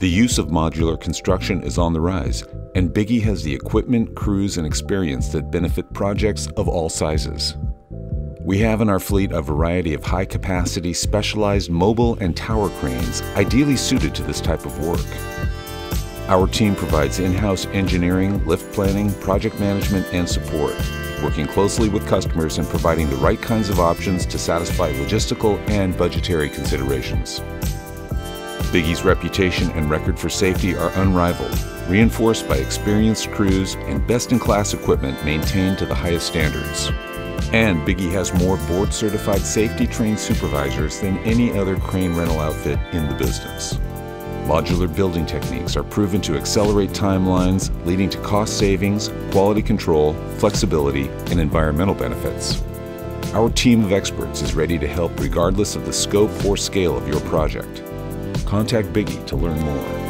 The use of modular construction is on the rise, and Bigge has the equipment, crews, and experience that benefit projects of all sizes. We have in our fleet a variety of high capacity, specialized mobile and tower cranes ideally suited to this type of work. Our team provides in house engineering, lift planning, project management, and support, working closely with customers and providing the right kinds of options to satisfy logistical and budgetary considerations. Bigge's reputation and record for safety are unrivaled, reinforced by experienced crews and best in class equipment maintained to the highest standards. And Biggie has more board certified safety trained supervisors than any other crane rental outfit in the business. Modular building techniques are proven to accelerate timelines, leading to cost savings, quality control, flexibility, and environmental benefits. Our team of experts is ready to help regardless of the scope or scale of your project. Contact Bigge to learn more.